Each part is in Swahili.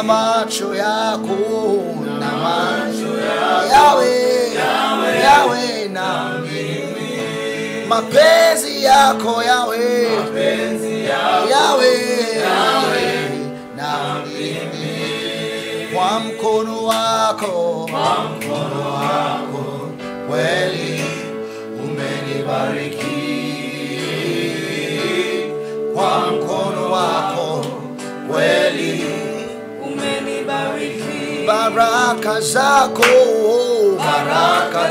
na macho yako na macho yawe yawe na mimi. Mapenzi yako yawe yawe na mimi. kwa mkono wako kweli umenibariki. Kwa mkono wako kweli baraka zako. Baraka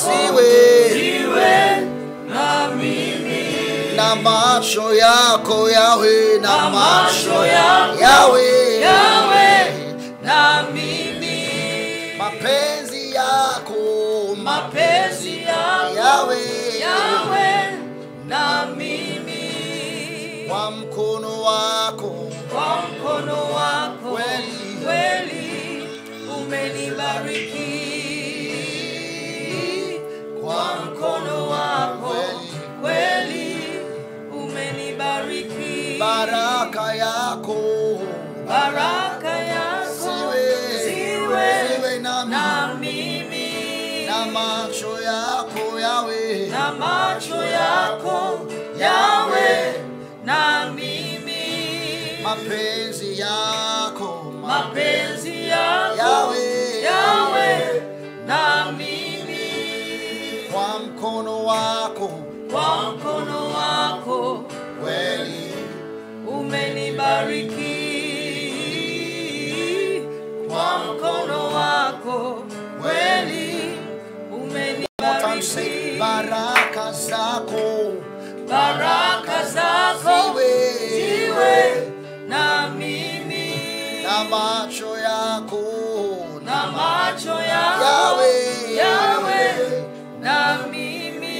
ziwe. Iwe na mimi. Na macho yako yawe na macho yako yawe. yawe na mimi. Mapenzi yako. Mapenzi yako yawe. yawe na mimi. Kwa mkono wako umenibariki kwa mkono wako. Kweli umenibariki. Baraka yako. Baraka yako. Ziwe- ziwe na mimi. Na macho yako yawe. Na macho yako yawe baraka zako. Baraka zako ziwe na mimi. Na macho yako. Na macho yako Yawe. yawe na mimi.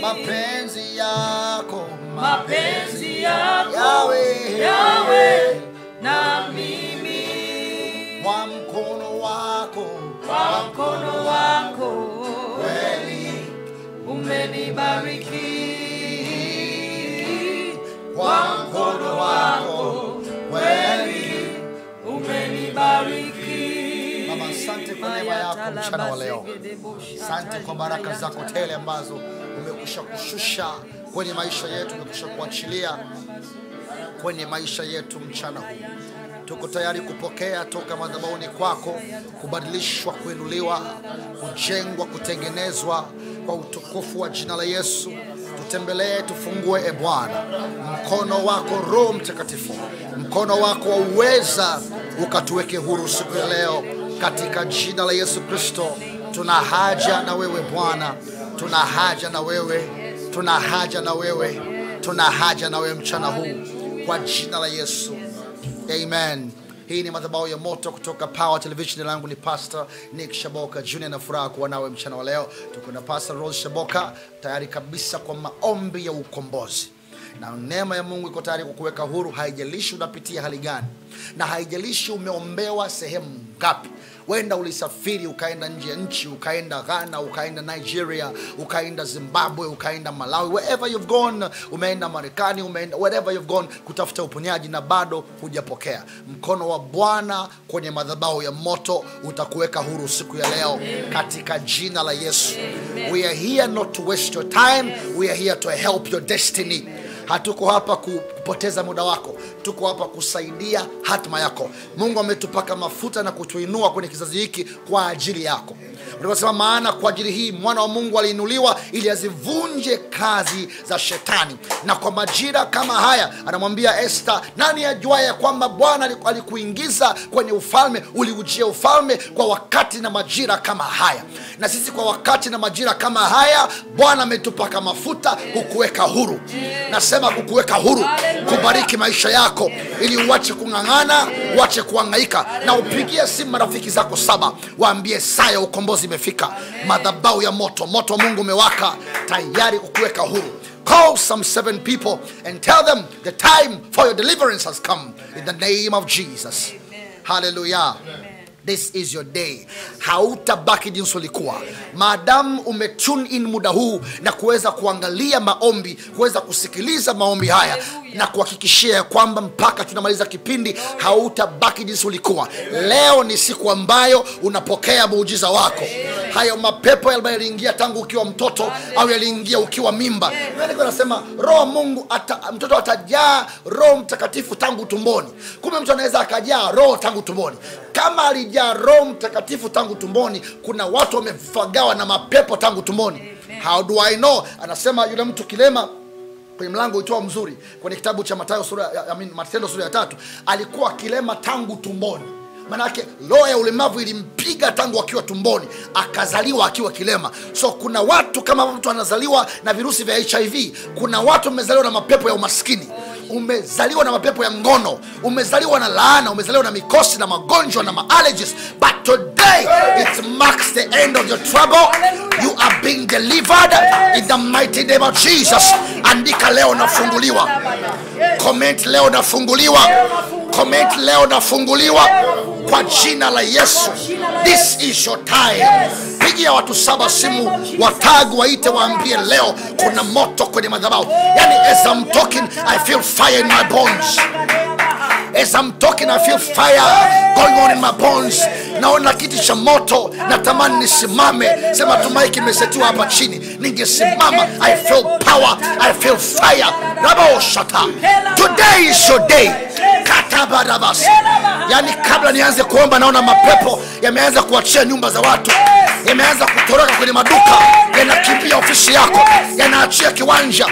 Mapenzi yako. Mapenzi yako. Yawe. yawe na mimi. Kwa mkono wako. Kwa mkono wako. Kweli umenibariki. Kwa mkono wako. Kweli umenibariki. Baba, asante kwa neema yako mchana wa leo. Asante kwa baraka zako tele ambazo umekwisha kushusha kwenye maisha yetu, umekwisha kuachilia kwenye maisha yetu mchana huu. Tuko tayari kupokea toka madhabahuni kwako, kubadilishwa, kuinuliwa, kujengwa, kutengenezwa kwa utukufu wa jina la Yesu. Tutembelee, tufungue e Bwana, mkono wako Roho Mtakatifu, mkono wako wa uweza ukatuweke huru siku ya leo katika jina la Yesu Kristo. Tuna haja na wewe Bwana, tuna haja na wewe, tuna haja na wewe, tuna haja na wewe mchana huu kwa jina la Yesu. Amen. Hii ni madhabahu ya moto kutoka Power Television. Langu ni Pastor Nick Shaboka Junior, na furaha kuwa nawe mchana wa leo. Tuko na Pastor Rose Shaboka tayari kabisa kwa maombi ya ukombozi, na neema ya Mungu iko tayari kukuweka huru. Haijalishi unapitia hali gani, na haijalishi umeombewa sehemu ngapi. Wenda ulisafiri ukaenda nje ya nchi, ukaenda Ghana, ukaenda Nigeria, ukaenda Zimbabwe, ukaenda Malawi, wherever you've gone, umeenda Marekani, umeenda wherever you've gone kutafuta uponyaji na bado hujapokea. Mkono wa Bwana kwenye madhabahu ya moto utakuweka huru siku ya leo katika jina la Yesu. We are here not to waste your time, we are here to help your destiny. Hatuko hapa kupoteza muda wako, tuko hapa kusaidia hatima yako. Mungu ametupaka mafuta na kutuinua kwenye kizazi hiki kwa ajili yako. Unaposema maana kwa ajili hii mwana wa Mungu aliinuliwa ili azivunje kazi za shetani, na kwa majira kama haya anamwambia este nani ajua ya kwamba Bwana alikuingiza kwenye ufalme, uliujia ufalme kwa wakati na majira kama haya. Na sisi kwa wakati na majira kama haya, Bwana ametupaka mafuta kukuweka huru. Nasema kukuweka huru, kubariki maisha yako, ili uache kung'ang'ana, uache kuhangaika, na upigie simu marafiki zako saba, waambie saa ya ukombozi imefika. Madhabahu ya moto, moto wa Mungu umewaka tayari kukuweka huru. Call some seven people and tell them the time for your deliverance has come in the name of Jesus. Hallelujah. This is your day. Hautabaki jinsi ulikuwa. Maadamu umetune in muda huu na kuweza kuangalia maombi kuweza kusikiliza maombi haya na kuhakikishia ya kwamba mpaka tunamaliza kipindi hautabaki jinsi ulikuwa. Leo ni siku ambayo unapokea muujiza wako. Hayo mapepo ambayo yaliingia tangu ukiwa mtoto au yaliingia ukiwa mimba. Anasema roho mungu ata, mtoto atajaa roho mtakatifu tangu tumboni. Kumbe mtu anaweza akajaa roho tangu tumboni kama alijaa roho mtakatifu tangu tumboni kuna watu wamefagawa na mapepo tangu tumboni. How do i know? Anasema yule mtu kilema kwenye mlango uitwao mzuri kwenye kitabu cha matayo sura ya- I mean, matendo sura ya tatu alikuwa kilema tangu tumboni. Manake roho ya ulemavu ilimpiga tangu akiwa tumboni akazaliwa akiwa kilema. So kuna watu kama mtu anazaliwa na virusi vya hiv kuna watu mmezaliwa na mapepo ya umaskini umezaliwa na mapepo ya ngono umezaliwa na laana umezaliwa na mikosi na magonjwa na maallergies. But today it marks the end of your trouble. You are being delivered in the mighty name of jesus. Andika leo nafunguliwa. Comment leo nafunguliwa. Comment leo nafunguliwa. Kwa jina la yesu. this is your time pigia watu saba simu watagu waite waambie leo kuna moto kwenye madhabahu. Yani as I'm talking i feel fire in my bones As I'm talking, I feel fire going on in my bones. Naona kiti cha moto, natamani nisimame. Sema tumai maiki hapa chini, ningesimama. I feel power, I feel fire. Rabo shata. Today is your day. Katabarabas. Yani kabla nianze kuomba, naona mapepo yameanza kuachia nyumba za watu, yameanza kutoroka kwenye maduka, yanakimbia ofisi yako, yanaachia kiwanja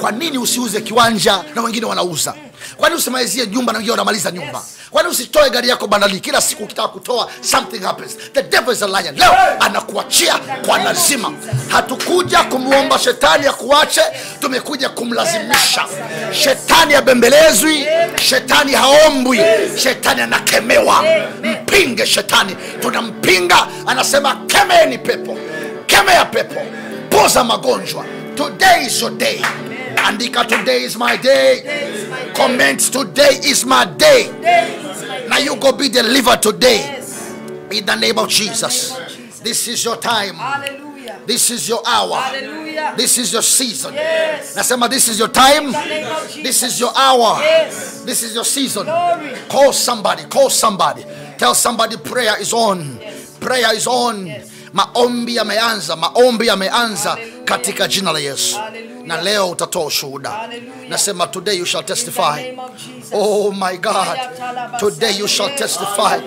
kwa nini usiuze kiwanja na wengine wanauza kwani usimalizie nyumba na wengine wanamaliza nyumba? Kwani usitoe gari yako bandali kila siku ukitaka kutoa something happens? The devil is a liar. Leo anakuachia kwa lazima. Hatukuja kumwomba shetani akuache tumekuja kumlazimisha. Shetani abembelezwi shetani haombwi shetani anakemewa. Mpinge shetani. Tunampinga anasema kemeni pepo. Kemea pepo. Poza magonjwa. Today is your day andika today is my day. Comment today is my day. Now you go be delivered today. In the name of jesus. This is your time. Hallelujah. this is your hour. Hallelujah. this is your season. Yes. nasema this is your time. In the name of Jesus. this is your hour. Yes. this is your season. Glory. call somebody. Call somebody. Tell somebody prayer is on. Prayer is on. Maombi yameanza maombi yameanza katika jina la yesu. Hallelujah. Na leo utatoa ushuhuda. Nasema today you shall testify. oh my god. today you shall testify.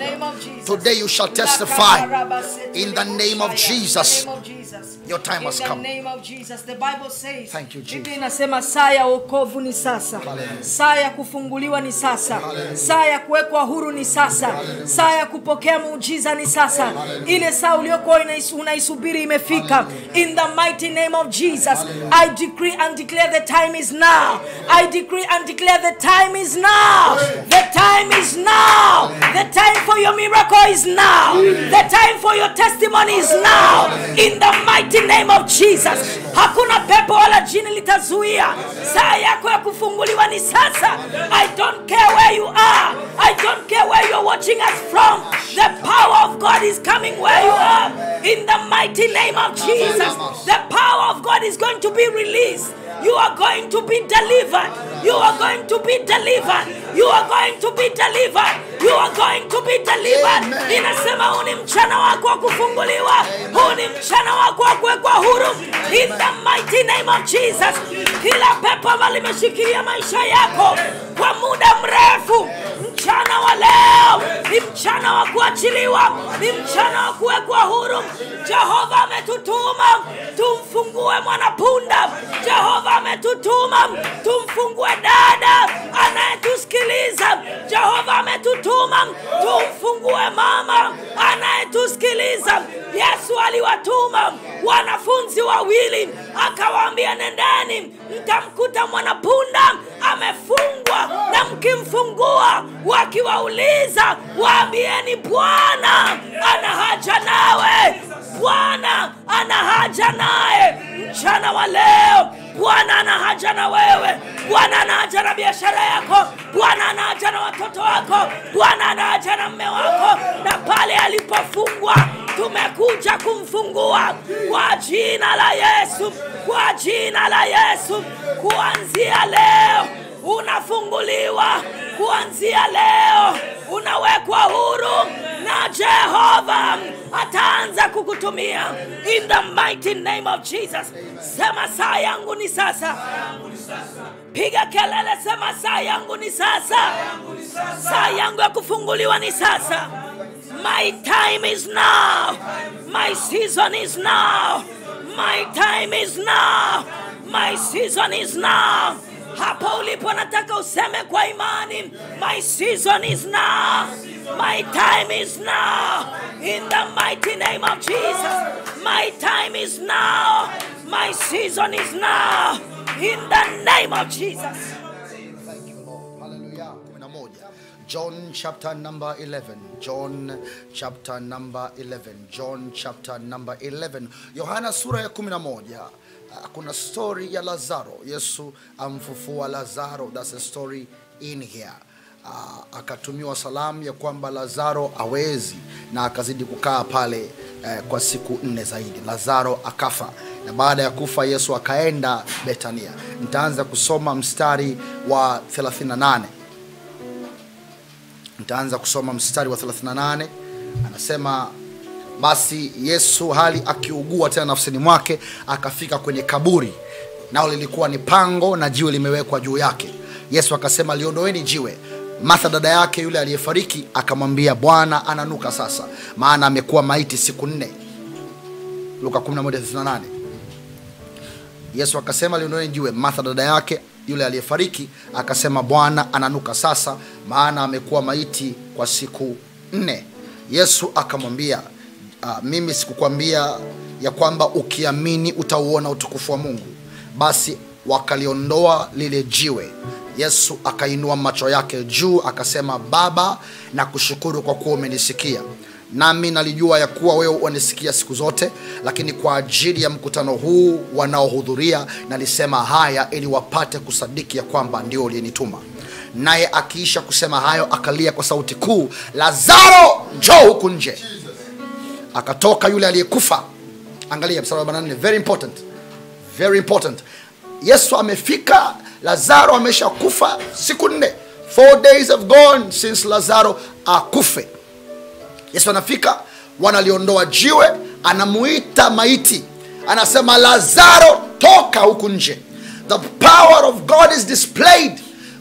today you shall testify. in the name of jesus. your time has In the come. name of Jesus. The Bible says, Thank you, Jesus. Inasema saa ya wokovu ni sasa, saa ya kufunguliwa ni sasa, saa ya kuwekwa huru ni sasa, saa ya kupokea muujiza ni sasa. Ile saa uliokuwa unaisubiri imefika. In the mighty name of Jesus, I decree and declare the time is now. I decree and declare the time is now. The time is now. The time for your miracle is now. The time for your testimony is now. In the mighty name of Jesus. Hakuna pepo wala jini litazuia. Saa yako ya kufunguliwa ni sasa. I don't care where you are. I don't care where you're watching us from. The power of God is coming where you are. In the mighty name of Jesus. The power of God is going to be released. You are going to be delivered. You are going to be delivered. You are going to be delivered. You are going to be delivered. Inasema huu ni mchana wako wa kufunguliwa. Huu ni mchana wako wa kuwekwa huru. In the mighty name of Jesus. Kila pepo ambalo limeshikilia maisha yako kwa muda mrefu, mchana wa leo ni mchana wa kuachiliwa, ni mchana wa kuwekwa huru. Jehova ametutuma tumfungue mwanapunda. Jehova ametutuma tumfungue dada anayetusikiliza. Jehova ametutuma tumfungue mama anayetusikiliza. Yesu aliwatuma wanafunzi wawili, akawaambia nendeni, mtamkuta mwanapunda amefungwa, na mkimfungua, wakiwauliza waambieni, Bwana ana haja nawe. Bwana ana haja naye mchana wa leo. Bwana ana haja na wewe. bwana ana haja na biashara yako bwana ana haja na watoto wako bwana ana haja na mme wako na pale alipofungwa tumekuja kumfungua kwa jina la yesu kwa jina la yesu kuanzia leo unafunguliwa. Kuanzia leo unawekwa huru na jehova ataanza kukutumia. In the mighty name of jesus. Sema saa yangu ni sasa. Piga kelele sema saa yangu ni sasa. Saa yangu ya kufunguliwa ni sasa. My time is now. My season is now. My time is now. My season is now hapo ulipo nataka useme kwa imani my season is now my time is now in the mighty name of jesus my time is now my season is now in the name of jesus Thank you, Lord. Hallelujah. 11. John chapter number 11. John chapter number 11. John chapter number 11. Yohana sura ya 11. Kuna story ya Lazaro. Yesu amfufua Lazaro. That's a story in here. Uh, akatumiwa salamu ya kwamba Lazaro awezi na akazidi kukaa pale eh, kwa siku nne zaidi. Lazaro akafa na baada ya kufa Yesu akaenda Betania. Nitaanza kusoma mstari wa 38 nitaanza kusoma mstari wa 38 anasema basi yesu hali akiugua tena nafsini mwake akafika kwenye kaburi. Nao lilikuwa ni pango na jiwe limewekwa juu yake. Yesu akasema liondoeni jiwe. Martha dada yake yule aliyefariki akamwambia bwana ananuka sasa maana amekuwa maiti siku nne. Luka 11:38 yesu akasema liondoeni jiwe. Martha dada yake yule aliyefariki akasema bwana ananuka sasa maana amekuwa maiti kwa siku nne. Yesu akamwambia uh, mimi sikukwambia ya kwamba ukiamini utauona utukufu wa mungu. Basi wakaliondoa lile jiwe. Yesu akainua macho yake juu akasema baba na kushukuru kwa kuwa umenisikia. Nami nalijua ya kuwa wewe wanisikia siku zote lakini kwa ajili ya mkutano huu wanaohudhuria nalisema haya ili wapate kusadiki ya kwamba ndio uliyenituma. Naye akiisha kusema hayo akalia kwa sauti kuu lazaro njoo huku nje akatoka yule aliyekufa. Angalia mstari wa 8 very important. Very important. Yesu amefika lazaro amesha kufa siku nne. Four days have gone since lazaro akufe. Yesu anafika wanaliondoa jiwe anamuita maiti. Anasema lazaro toka huku nje. The power of god is displayed.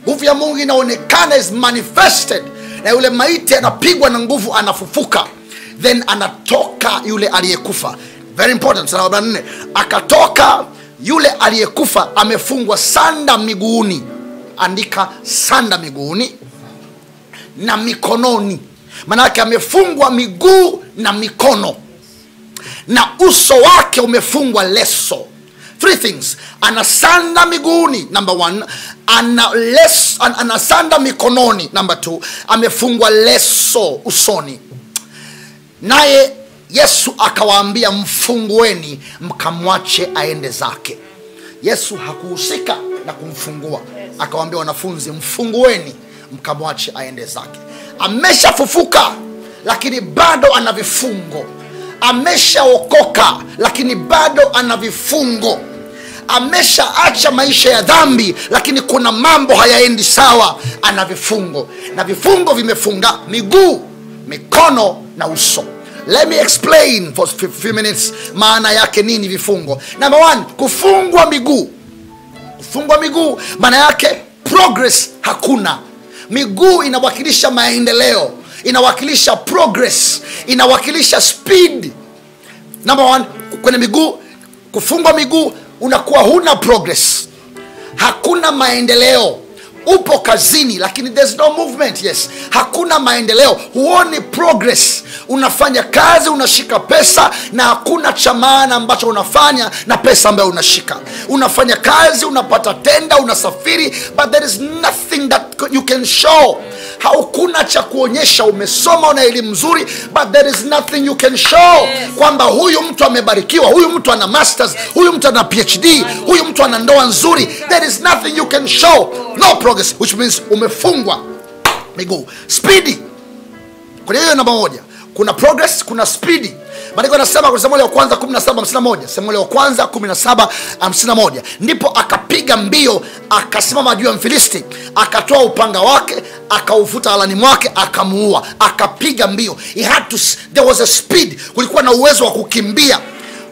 Nguvu ya mungu inaonekana is manifested. Na yule maiti anapigwa na nguvu anafufuka then anatoka yule aliyekufa. Very important sana 44 akatoka yule aliyekufa amefungwa sanda miguuni. Andika sanda miguuni na mikononi. Maanake amefungwa miguu na mikono. Na uso wake umefungwa leso. Three things. Anasanda miguuni number one. Ana les, an, anasanda mikononi number two. Amefungwa leso usoni naye yesu akawaambia mfungueni mkamwache aende zake. Yesu hakuhusika na kumfungua. Akawaambia wanafunzi mfungueni mkamwache aende zake. Ameshafufuka lakini bado ana vifungo. Ameshaokoka lakini bado ana vifungo. Ameshaacha maisha ya dhambi lakini kuna mambo hayaendi sawa. Ana vifungo. Na vifungo vimefunga miguu mikono na uso. Let me explain for few minutes maana yake nini vifungo. Number one kufungwa miguu. Kufungwa miguu maana yake progress hakuna. Miguu inawakilisha maendeleo inawakilisha progress inawakilisha speed. Number one kwenye miguu kufungwa miguu unakuwa huna progress. Hakuna maendeleo upo kazini lakini there's no movement yes. Hakuna maendeleo. Huoni progress. Unafanya kazi unashika pesa na hakuna cha maana ambacho unafanya na pesa ambayo unashika. Unafanya kazi unapata tenda unasafiri but there is nothing that you can show. Haukuna cha kuonyesha umesoma una elimu nzuri but there is nothing you can show Yes. kwamba huyu mtu amebarikiwa huyu mtu ana masters huyu mtu ana phd huyu mtu ana ndoa nzuri. There is nothing you can show. No progress which means umefungwa miguu. Spidi kwenye hiyo namba moja. Kuna progress kuna spidi maandiko anasema kwenye samueli wa kwanza 1751 samueli wa kwanza 1751 ndipo akapiga mbio akasimama juu ya mfilisti akatoa upanga wake akauvuta alani mwake akamuua. Akapiga mbio. He had to, there was a speed. Kulikuwa na uwezo wa kukimbia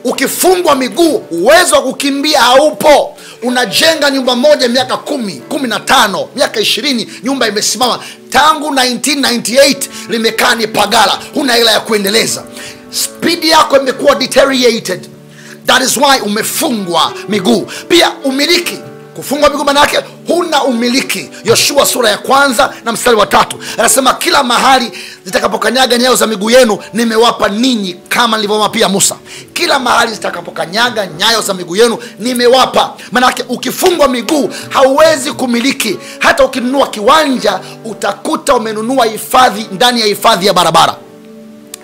ukifungwa miguu uwezo wa kukimbia haupo. Unajenga nyumba moja miaka kumi kumi na tano miaka ishirini nyumba imesimama. Tangu 1998 limekaa ni pagala huna hela ya kuendeleza. Spidi yako imekuwa deteriorated. That is why umefungwa miguu. Pia umiliki kufungwa miguu manake huna umiliki. Yoshua sura ya kwanza na mstari wa tatu. Anasema kila mahali zitakapokanyaga nyayo za miguu yenu nimewapa ninyi kama nilivyowapa pia musa. Kila mahali zitakapokanyaga nyayo za miguu yenu nimewapa. Manake ukifungwa miguu hauwezi kumiliki. Hata ukinunua kiwanja utakuta umenunua hifadhi ndani ya hifadhi ya barabara.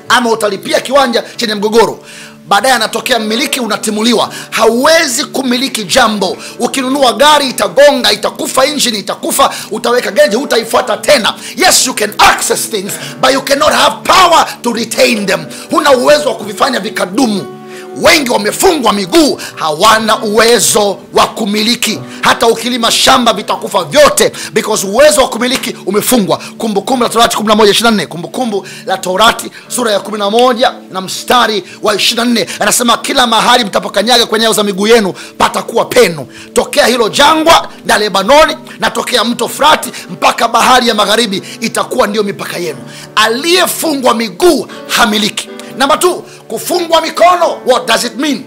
Ama utalipia kiwanja chenye mgogoro baadaye anatokea mmiliki unatimuliwa. Hauwezi kumiliki jambo. Ukinunua gari itagonga itakufa injini itakufa utaweka geji hutaifuata tena. Yes you can access things but you cannot have power to retain them. Huna uwezo wa kuvifanya vikadumu wengi wamefungwa miguu hawana uwezo wa kumiliki. Hata ukilima shamba vitakufa vyote because uwezo wa kumiliki umefungwa. Kumbukumbu la torati 11:24, kumbukumbu la torati sura ya 11 na mstari wa 24 anasema kila mahali mtapokanyaga kwenye za miguu yenu patakuwa penu. Tokea hilo jangwa na lebanoni na tokea mto frati mpaka bahari ya magharibi itakuwa ndiyo mipaka yenu. Aliyefungwa miguu hamiliki. Namba t kufungwa mikono what does it mean?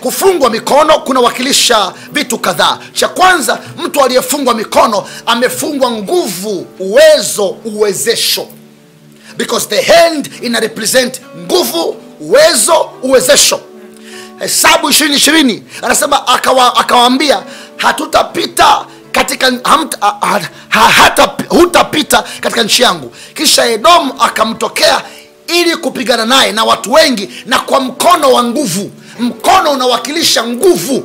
Kufungwa mikono kunawakilisha vitu kadhaa. Cha kwanza mtu aliyefungwa mikono amefungwa nguvu uwezo uwezesho. Because the hand ina represent nguvu uwezo uwezesho. Hesabu ishirini ishirini anasema akawa, hatutapita katika hamta, ha, ha, ha, hata, hutapita katika nchi yangu. Kisha edomu akamtokea ili kupigana naye na watu wengi na kwa mkono wa nguvu. Mkono unawakilisha nguvu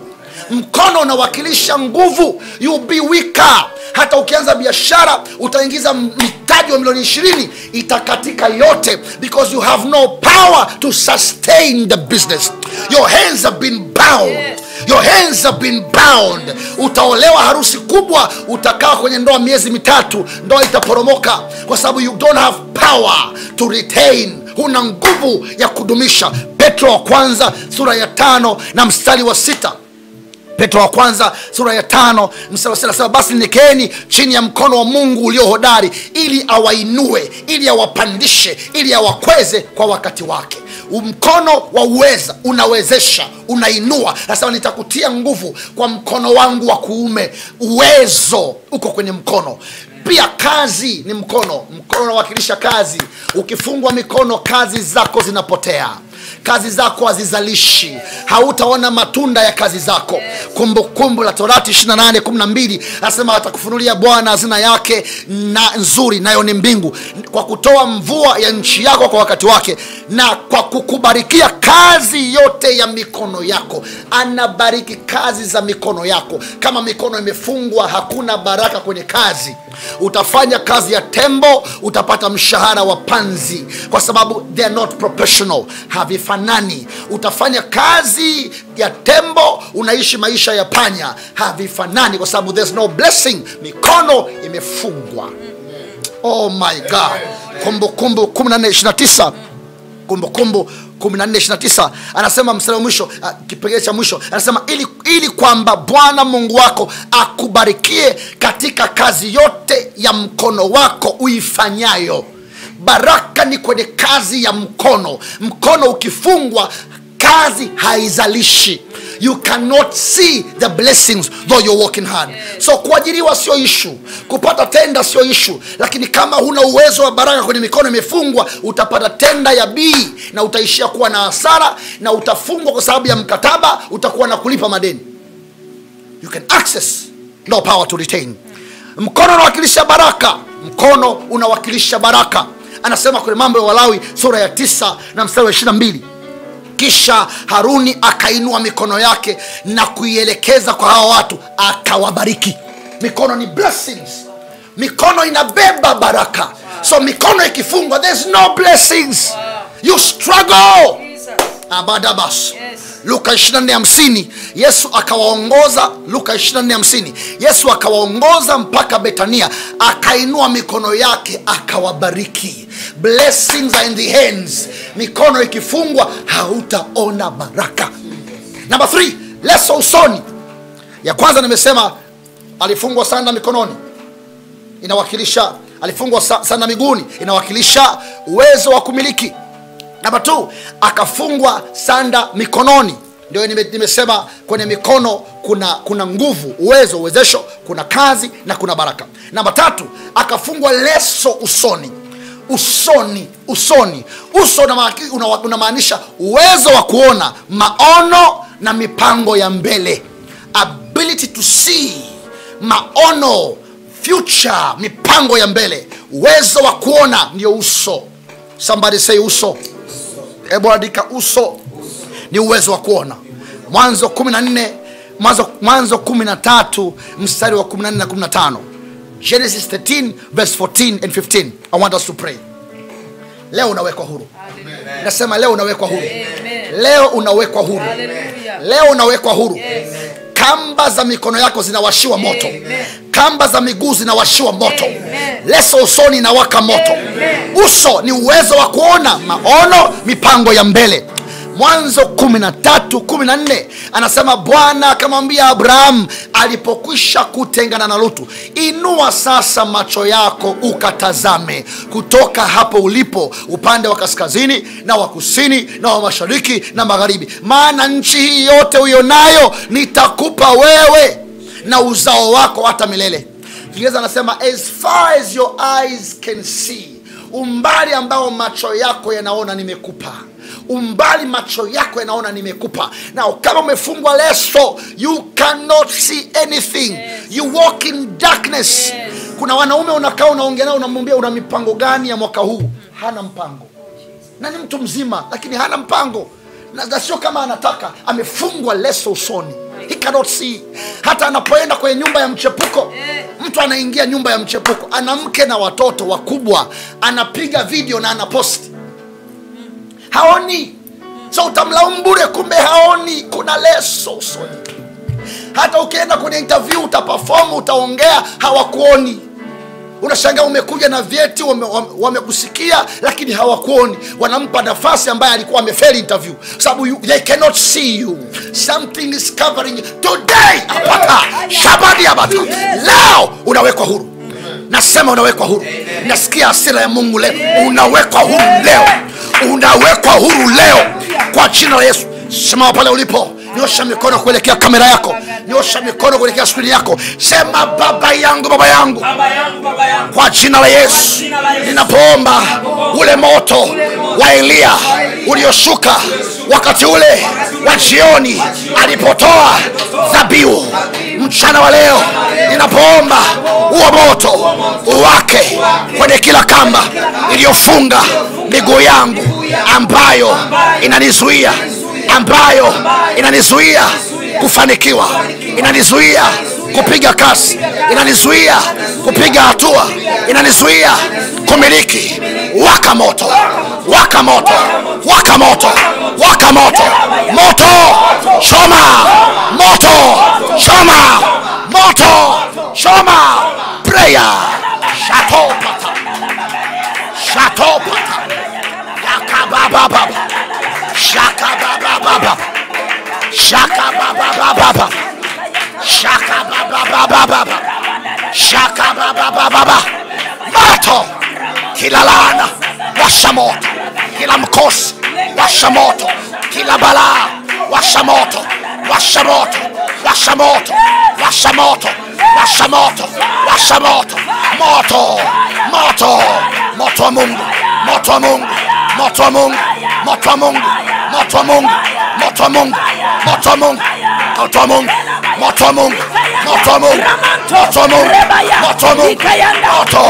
mkono unawakilisha nguvu. You be weaker. Hata ukianza biashara utaingiza mtaji wa milioni ishirini. Itakatika yote because you have no power to sustain the business. Your hands have been bound. Yes. your hands have been bound. Utaolewa harusi kubwa utakaa kwenye ndoa miezi mitatu. Ndoa itaporomoka kwa sababu you don't have power to retain. Huna nguvu ya kudumisha. Petro wa kwanza sura ya tano na mstari wa sita petro wa kwanza sura ya tano anasema basi nekeni chini ya mkono wa mungu ulio hodari ili awainue ili awapandishe ili awakweze kwa wakati wake. Mkono wa uweza unawezesha unainua. Nasema nitakutia nguvu kwa mkono wangu wa kuume. Uwezo uko kwenye mkono. Pia kazi ni mkono. Mkono unawakilisha kazi. Ukifungwa mikono kazi zako zinapotea kazi zako hazizalishi. Hautaona matunda ya kazi zako. Kumbukumbu la torati 2812 anasema atakufunulia bwana hazina yake na nzuri nayo ni mbingu. Kwa kutoa mvua ya nchi yako kwa wakati wake na kwa kukubarikia kazi yote ya mikono yako. Anabariki kazi za mikono yako. Kama mikono imefungwa hakuna baraka kwenye kazi. Utafanya kazi ya tembo utapata mshahara wa panzi. Kwa sababu they are not professional havifanani utafanya kazi ya tembo unaishi maisha ya panya. Havifanani kwa sababu there's no blessing. Mikono imefungwa. Oh my god. Kumbukumbu 1429 kumbukumbu 1429 anasema mstari wa mwisho uh, kipengele cha mwisho. Anasema ili, ili kwamba bwana mungu wako akubarikie katika kazi yote ya mkono wako uifanyayo baraka ni kwenye kazi ya mkono. Mkono ukifungwa kazi haizalishi. You cannot see the blessings though you're working hard. So kuajiriwa sio ishu kupata tenda sio ishu lakini kama huna uwezo wa baraka kwenye mikono imefungwa utapata tenda ya bii na utaishia kuwa na hasara na utafungwa kwa sababu ya mkataba utakuwa na kulipa madeni. You can access no power to retain. Mkono unawakilisha baraka. Mkono unawakilisha baraka anasema kwenye mambo ya walawi sura ya tisa na mstari wa ishirina mbili. Kisha haruni akainua mikono yake na kuielekeza kwa hawa watu akawabariki. Mikono ni blessings. Mikono inabeba baraka. So mikono ikifungwa there's no blessings. You struggle. Abadabas luka 2450 yesu akawaongoza luka 2450 yesu akawaongoza mpaka betania akainua mikono yake akawabariki. Blessings are in the hands. Mikono ikifungwa hautaona baraka. Namba 3 leso usoni. Ya kwanza nimesema alifungwa sana mikononi. Inawakilisha alifungwa sana miguuni. Inawakilisha uwezo wa kumiliki namba t akafungwa sanda mikononi. Ndio nime- nimesema kwenye mikono kuna kuna nguvu uwezo uwezesho kuna kazi na kuna baraka. Namba tatu akafungwa leso usoni. Usoni usoni. Uso unamaanisha uwezo wa kuona maono na mipango ya mbele. Ability to see maono future mipango ya mbele. Uwezo wa kuona ndio uso. Somebody say uso hebu andika uso. Ni uwezo wa kuona. Mwanzo 14 mwanzo mwanzo 13 mstari wa 14 na 15 genesis 13 verse 14 and 15 i want us to pray. Leo unawekwa huru. Nasema leo unawekwa huru. Leo unawekwa huru. Amen. leo unawekwa huru kamba za mikono yako zinawashiwa moto. Kamba za miguu zinawashiwa moto. Leso usoni inawaka moto. Uso ni uwezo wa kuona maono mipango ya mbele mwanzo 13 14 anasema bwana akamwambia abrahamu alipokwisha kutengana na lutu inua sasa macho yako ukatazame. Kutoka hapo ulipo upande wa kaskazini na wa kusini na wa mashariki na magharibi. Maana nchi hii yote uionayo nitakupa wewe na uzao wako hata milele. Kiingereza anasema as far as your eyes can see umbali ambao macho yako yanaona nimekupa umbali macho yako yanaona nimekupa. Na kama umefungwa leso you cannot see anything. Yes. you walk in darkness. Yes. kuna wanaume unakaa unaongea nao unamwambia una mipango gani ya mwaka huu? Hana mpango. Na ni mtu mzima lakini hana mpango. Na sio kama anataka amefungwa leso usoni. He cannot see. Hata anapoenda kwenye nyumba ya mchepuko mtu anaingia nyumba ya mchepuko. Ana mke na watoto wakubwa. Anapiga video na anaposti haoni. So utamlaumu bure kumbe haoni. Kuna leso usoni. Hata ukienda kwenye interview utapafomu utaongea hawakuoni. Unashangaa umekuja na vyeti wamekusikia wame, wame lakini hawakuoni. Wanampa nafasi ambaye alikuwa amefeli interview. Sababu they cannot see you. Something is covering you. today apata. Shabadi abata leo unawekwa huru. Nasema unawekwa huru. Nasikia hasira ya mungu leo. Unawekwa huru leo unawekwa huru leo. Kwa jina la yesu. Simama pale ulipo. Nyosha mikono kuelekea kamera yako. Nyosha mikono kuelekea skrini yako. Sema baba yangu baba yangu. Baba yangu baba yangu. Kwa jina la yesu. Ninapoomba ule moto wa eliya ulioshuka wakati ule wa jioni alipotoa dhabihu. Mchana wa leo ninapoomba huo moto uwake kwenye kila kamba iliyofunga miguu yangu ambayo inanizuia ambayo inanizuia kufanikiwa inanizuia kupiga kasi. Inanizuia kupiga hatua. Inanizuia kumiliki. Waka moto. Waka moto. Waka moto. Waka moto. Moto. Choma. Moto. Choma. Moto. Choma. Prayer. Shatopata shatopata yakabababa shakabababa shakabababa Shaka ba ba ba ba ba. Shaka ba ba ba ba ba. Mato. Kilalana. Washamoto. Kilamkos. Washamoto. Kilabala. Washamoto. Washamoto. Washamoto. Washamoto. Washamoto. Washamoto. Moto. Moto. Moto mungu. Moto mungu. Moto mungu. Moto mungu. Moto mungu. Motormunk, Motormunk, Motormunk, Motormunk. Matomo, Matomo, Matomo, Rikayanda, Ato,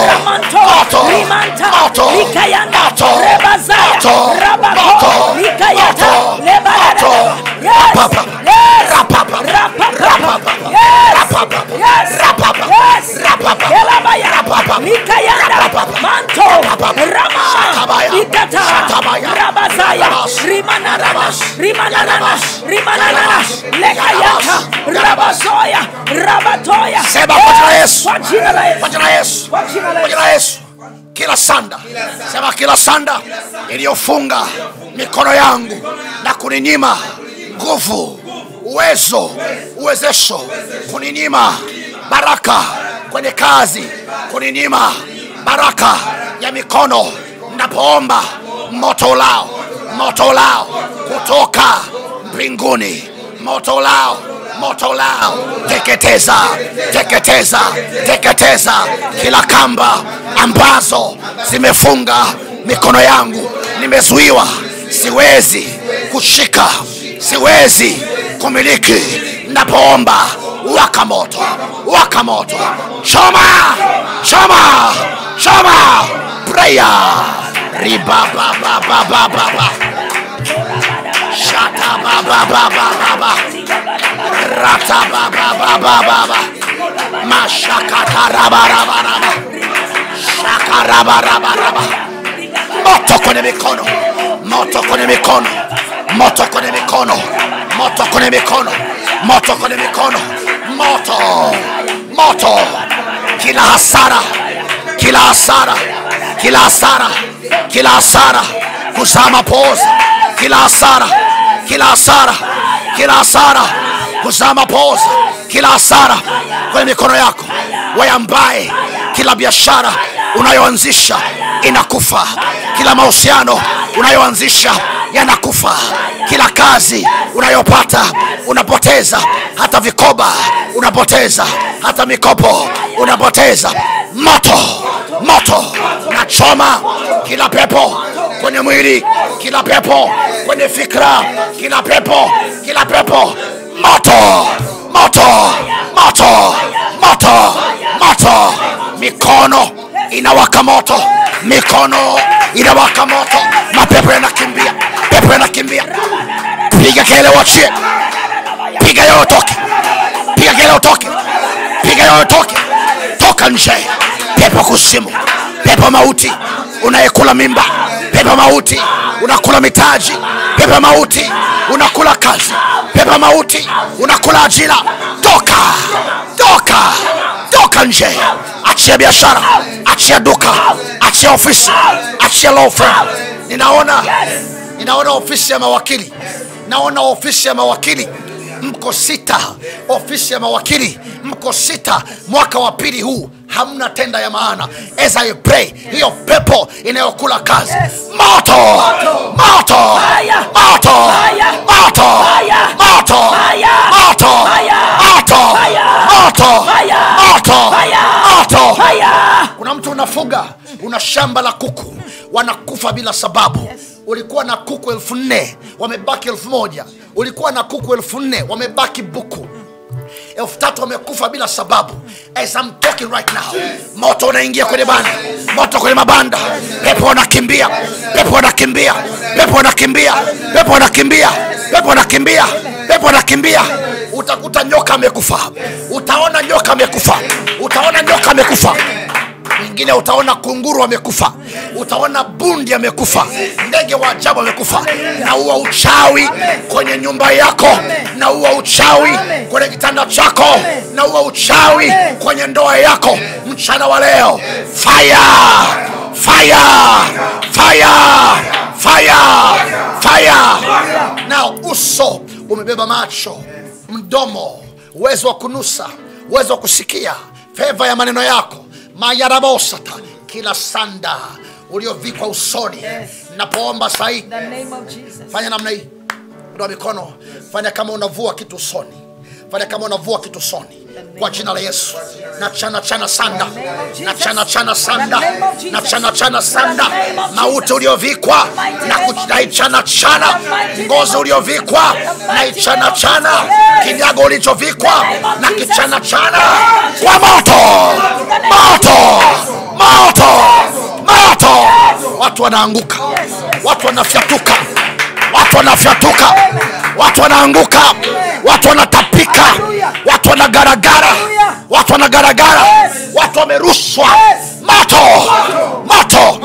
Ato, Rimanta, Ato, Rikayanda, Ato, Rebazaya, Ato, Rabako, Rikayata, Lebarada, yes, Rapapa, yes, Rapapa, Rapapa, yes, Rapapa, yes, Rapapa, yes, Rapapa, Kelabaya, Rapapa, Rikayanda, Manto, Rama, Ikata, Rabazaya, Rimana, Ramas, Rimana, Ramas, Rimana, Ramas, Lekayata, Rabazoya, yesu. Kwa jina la Yesu. kwa jina la yesu. Kwa jina la kwa jina la yesu. Kila sanda. Sema kila sanda iliyofunga mikono yangu na kuninyima nguvu uwezo uwezesho kuninyima baraka kwenye kazi kuninyima baraka ya mikono napoomba moto lao moto lao kutoka mbinguni moto ulao moto ulao teketeza teketeza teketeza. Kila kamba ambazo zimefunga mikono yangu nimezuiwa. Siwezi kushika siwezi kumiliki. Napoomba waka moto waka moto. Choma choma choma. Prayer. Ribabababababa Shata ba ba ba ba ba ba. Rata ba ba ba ba ba ba. Mashakata raba raba raba. Shaka raba raba raba. Moto kwenye mikono. Moto kwenye mikono. Moto kwenye mikono. Moto kwenye mikono. Moto kwenye mikono. Moto. Moto. Kila hasara. Kila hasara. Kila hasara. Kila hasara kuzaa mapozi kila hasara kila hasara kila hasara. Kuzaa mapozi kila hasara kwenye mikono yako. Wewe kila biashara unayoanzisha inakufa. Kila mahusiano unayoanzisha yanakufa. Kila kazi unayopata unapoteza. Hata vikoba unapoteza. Hata mikopo unapoteza. Moto moto. Nachoma kila pepo kwenye mwili kila pepo kwenye fikra kila pepo kila pepo. Moto moto moto moto moto mikono inawaka moto. Mikono inawaka moto. Mapepo yanakimbia. Pepo yanakimbia. Piga kelele wachie piga yao toke piga kelele utoke. Piga yao toke toka nje. Pepo kusimu. Pepo mauti. Unayekula mimba. Pepo mauti. Unakula mitaji. Pepo mauti. Unakula kazi. Pepo mauti. Unakula ajira. Toka. Toka toka nje. Achia biashara achia duka achia ofisi achia law firm. Ninaona ninaona ofisi ya mawakili. Naona ofisi ya mawakili. Mko sita. Ofisi ya mawakili mko sita. Mwaka wa pili huu hamna tenda ya maana. As I pray hiyo pepo inayokula kazi. Moto! Moto! Moto! Moto! Moto! Moto moto moto moto kuna mtu unafuga una shamba la kuku wanakufa bila sababu. Ulikuwa na kuku elfu nne wamebaki elfu moja. Ulikuwa na kuku elfu nne wamebaki buku elfu tatu wamekufa bila sababu. As I'm talking right now moto unaingia kwenye banda moto kwenye mabanda. Pepo wanakimbia pepo wanakimbia pepo wanakimbia pepo wanakimbia pepo wanakimbia pepo wanakimbia. Utakuta nyoka amekufa. Utaona nyoka amekufa. Utaona nyoka amekufa wengine utaona kunguru amekufa utaona bundi amekufa ndege wa ajabu amekufa. Na uwa uchawi kwenye nyumba yako na uwa uchawi kwenye kitanda chako na uwa uchawi kwenye ndoa yako. Mchana wa leo fire fire fire fire fire. Na uso umebeba macho mdomo uwezo wa kunusa uwezo wa kusikia feva ya maneno yako mayarabosata kila sanda uliovikwa usoni napoomba sahii fanya namna hii. Ndoa mikono. Fanya kama unavua kitu usoni. Fanya kama unavua kitu usoni kwa jina la yesu. Na chana chana sanda. Na chana chana sanda. Na chana chana sanda. Mauti uliovikwa na naichana chana ngozi uliovikwa naichana chana. Kinyago ulichovikwa na kichana chana. Kwa moto. Moto. Moto. Moto. Watu wanaanguka. Watu wanafyatuka watu wanafyatuka watu wanaanguka watu wanatapika watu wanagaragara watu wanagaragara watu wamerushwa. Moto moto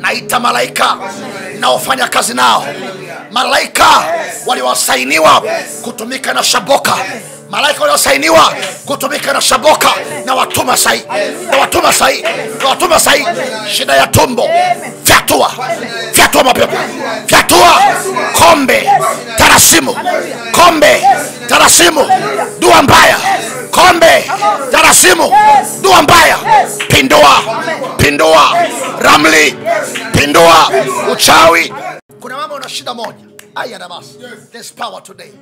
naita malaika naofanya kazi nao. Malaika waliwasainiwa kutumika na shaboka malaika waliosainiwa kutumika na shaboka na watuma sahi na watuma sahi na watuma sahi shida ya tumbo. Fyatua. Fyatua mapepo. Fyatua. Kombe. Tarasimu. Kombe. Tarasimu. Dua mbaya. Kombe. Tarasimu. Dua mbaya. Pindua pindua ramli. Pindua uchawi. Kuna mama una shida moja. Aya damas there's power today.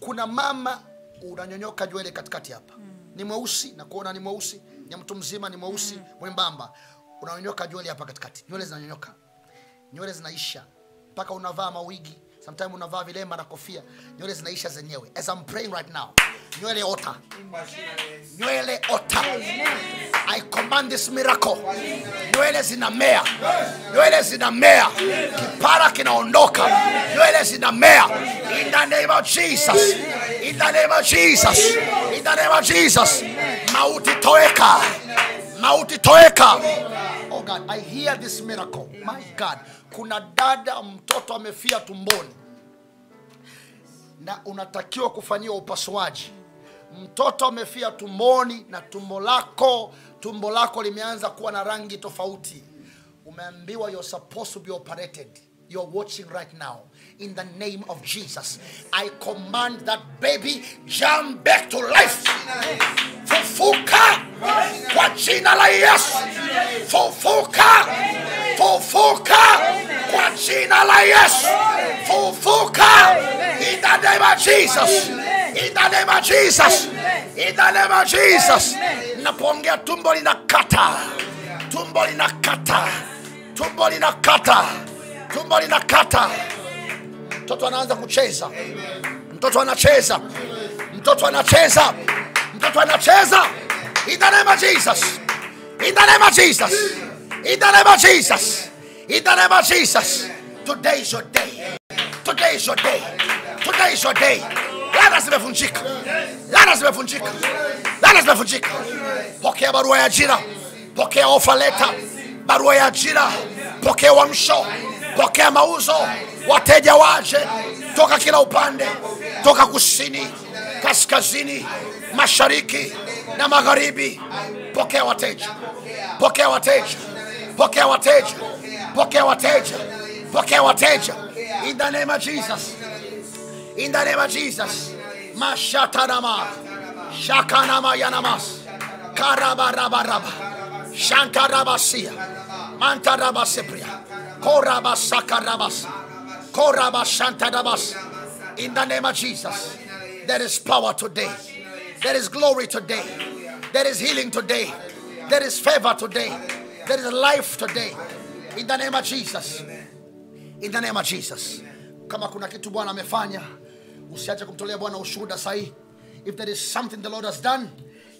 Kuna mama unanyonyoka nywele katikati hapa. Ni mweusi na kuona ni mweusi ni mtu mzima ni mweusi mwembamba. Unanyonyoka nywele hapa katikati. Nywele zinanyonyoka. Nywele zinaisha. Mpaka unavaa mawigi sometime unavaa vilemba na kofia nywele zinaisha zenyewe. As I'm praying right now nywele ota. Nywele ota. I command this miracle. Nywele zinamea. Nywele zinamea. Kipara kinaondoka. Nywele zinamea. In the name of Jesus. In the name of Jesus. In the name of Jesus. Mauti toeka. Mauti toeka. Oh God I hear this miracle. My God kuna dada mtoto amefia tumboni. Na unatakiwa kufanyiwa upasuaji. Mtoto amefia tumboni na tumbo lako tumbo lako limeanza kuwa na rangi tofauti. Umeambiwa you're supposed to be operated you're watching right now. In the name of jesus i command that baby jump back to life. Fufuka kwa jina la yesu. Fufuka fufuka kwa jina la yesu. Fufuka in the name of jesus. In the name of jesus. In the name of jesus. Napoongea tumbo linakata. Tumbo linakata. Tumbo linakata tumbo linakata mtoto anaanza kucheza. Mtoto anacheza. Mtoto anacheza. Mtoto anacheza. In the name of jesus. In the name of jesus. In the name of jesus. In the name of jesus. Today is your day. Today is your day. Today is your day. Lana zimevunjika. Lana zimevunjika. Lana zimevunjika. Pokea barua ya ajira. Pokea ofa leta barua ya ajira. Pokea uamsho pokea mauzo. Wateja waje. Toka kila upande. Toka kusini kaskazini mashariki na magharibi. Pokea wateja. Pokea wateja. Pokea wateja. Pokea wateja. Pokea wateja. In the name of jesus. In the name of jesus. Mashatanama. Shakanama yanamas. Karabarabaraba shantarabasia, korabashantarabas in the name of jesus there is power today. There is glory today. There is healing today. There is favor today. There is life today. In the name of jesus. In the name of jesus. Kama kuna kitu bwana amefanya usiache kumtolea bwana ushuhuda sahihi. If there is something the lord has done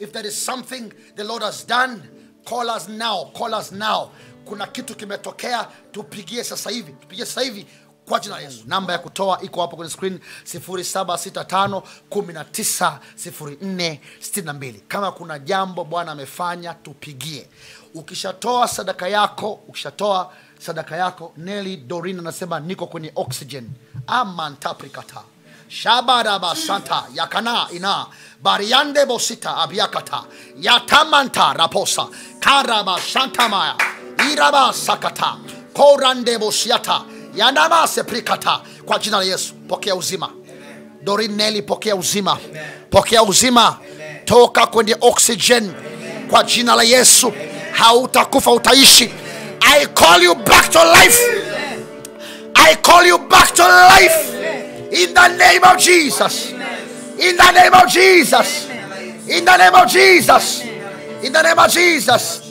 if there is something the lord has done call us now call us now kuna kitu kimetokea tupigie sasa hivi tupigie sasa hivi kwa jina la yesu. Namba ya kutoa iko hapo kwenye screen 0765190462 kama kuna jambo bwana amefanya tupigie. Ukishatoa sadaka yako ukishatoa sadaka yako neli dorin anasema niko kwenye oxygen. Amantaprikata shabaraba santa yakana ina. Bariande bosita abiakata. Yatamanta raposa. Karaba shantamaya iraba sakata. Korande bosiata yanama seprikata. Kwa jina la yesu pokea uzima. Dorin neli pokea uzima. Pokea uzima. Toka kwenye oxygen. Kwa jina la yesu hautakufa utaishi. I call you back to life. I call you back to life. In the name of Jesus. In the name of Jesus. In the name of Jesus. In the name of Jesus.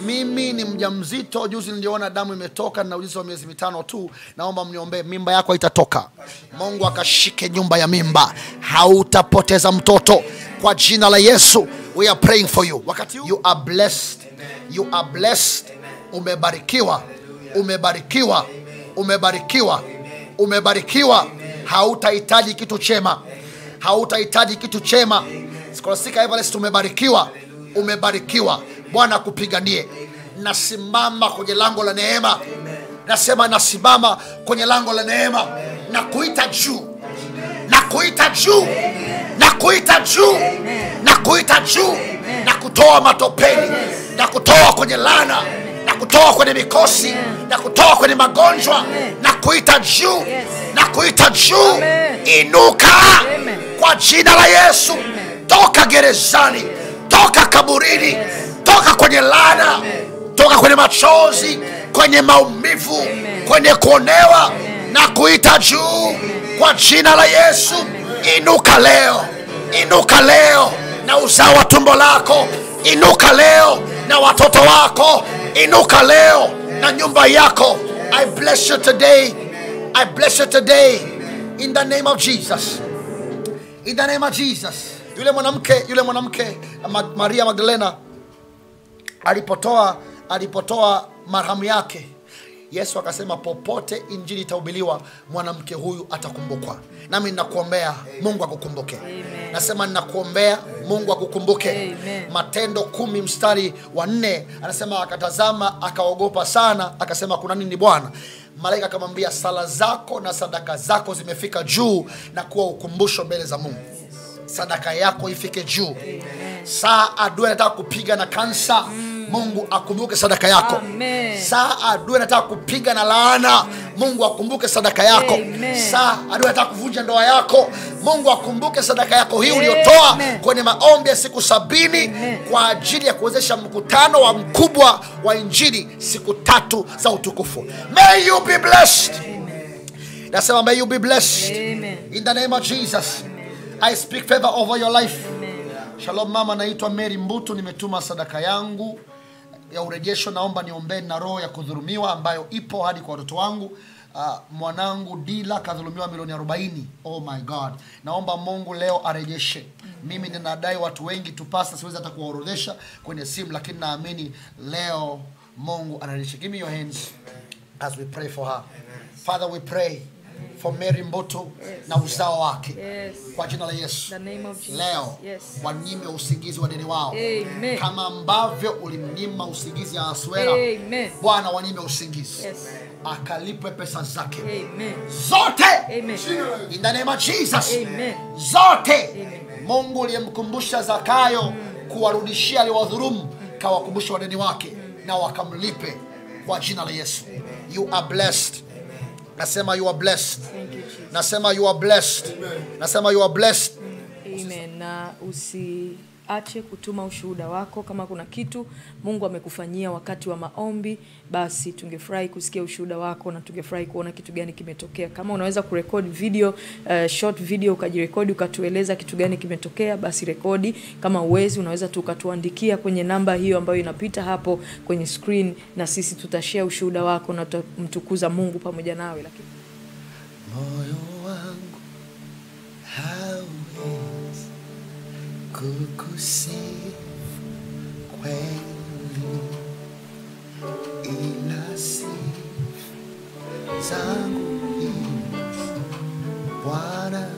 Mimi ni mjamzito, juzi niliona damu imetoka na ujuzi wa miezi mitano tu. Naomba mniombee, mimba yako itatoka Mungu akashike nyumba ya mimba, hautapoteza mtoto kwa jina la Yesu. We are praying for you. Wakati huu, you are blessed, you are blessed. Umebarikiwa, umebarikiwa, umebarikiwa, umebarikiwa. Hautahitaji kitu chema, hautahitaji kitu chema. Scholastica Everest, umebarikiwa, umebarikiwa. Bwana akupiganie. Nasimama kwenye lango la neema, nasema nasimama kwenye lango la neema. Na kuita juu, na kuita juu, na kuita juu, na kuita juu, na kutoa matopeni, na kutoa kwenye lana, na kutoa kwenye mikosi, na kutoa kwenye magonjwa, na kuita juu, na kuita juu. Inuka. Kwa jina la Yesu, toka gerezani, toka kaburini, toka kwenye lana, toka kwenye machozi, kwenye maumivu, kwenye kuonewa, na kuita juu kwa jina la Yesu. Inuka leo, inuka leo na uzao wa tumbo lako, inuka leo na watoto wako, inuka leo na nyumba yako. I bless you today, I bless you today in the name of Jesus in the name of Jesus. Yule mwanamke yule mwanamke Maria Magdalena alipotoa alipotoa marhamu yake, Yesu akasema popote injili itahubiriwa, mwanamke huyu atakumbukwa. Nami ninakuombea Mungu akukumbuke. Nasema ninakuombea Mungu akukumbuke. Matendo kumi mstari wa nne anasema akatazama, akaogopa sana, akasema kuna nini Bwana? Malaika akamwambia sala zako na sadaka zako zimefika juu na kuwa ukumbusho mbele za Mungu. Sadaka yako ifike juu. Saa adui anataka kupiga na kansa, Mungu akumbuke sadaka yako. Amen. Saa adui anataka kupiga na laana, Mungu akumbuke sadaka yako. Amen. Saa adui anataka kuvunja ndoa yako, Mungu akumbuke sadaka yako hii uliotoa kwenye maombi ya siku sabini kwa ajili ya kuwezesha mkutano wa mkubwa wa injili siku tatu za utukufu. May you be blessed. Nasema may you be blessed. Amen. In the name of Jesus. I speak favor over your life. Shalom mama, naitwa Mary Mbutu, nimetuma sadaka yangu ya urejesho. Naomba niombee na roho ya kudhulumiwa ambayo ipo hadi kwa watoto wangu. Uh, mwanangu Dila kadhulumiwa milioni 40. Oh my God, naomba Mungu leo arejeshe. Mimi ninadai watu wengi tupasa, siwezi hata kuwaorodhesha kwenye simu, lakini naamini leo Mungu anarejesha. Give me your hands as we pray for her. Father, we pray for Mary Mbutu na uzao wake Yes. kwa jina la Yesu. Leo Yes. wanyime usingizi wadeni wao Amen. kama ambavyo ulimnyima usingizi ya Aswera. Bwana wanyime usingizi Yes. akalipwe pesa zake Amen. zote Amen. in the name of Jesus Amen. zote Amen. Mungu uliyemkumbusha Zakayo kuwarudishia aliwadhulumu kawakumbusha wadeni wake na wakamlipe kwa jina la Yesu. You are blessed. Nasema you are blessed. Thank you, Jesus. Nasema you are blessed. Nasema you are blessed. Amen. Na usiache kutuma ushuhuda wako kama kuna kitu Mungu amekufanyia wakati wa maombi, basi tungefurahi kusikia ushuhuda wako na tungefurahi kuona kitu gani kimetokea. Kama unaweza kurekodi video uh, short video ukajirekodi ukatueleza kitu gani kimetokea, basi rekodi. Kama uwezi, unaweza tu ukatuandikia kwenye namba hiyo ambayo inapita hapo kwenye screen, na sisi tutashare ushuhuda wako na tutamtukuza Mungu pamoja nawe. Lakini moyo wangu hauwezi Cuco se quelli e la si sanguis, guarda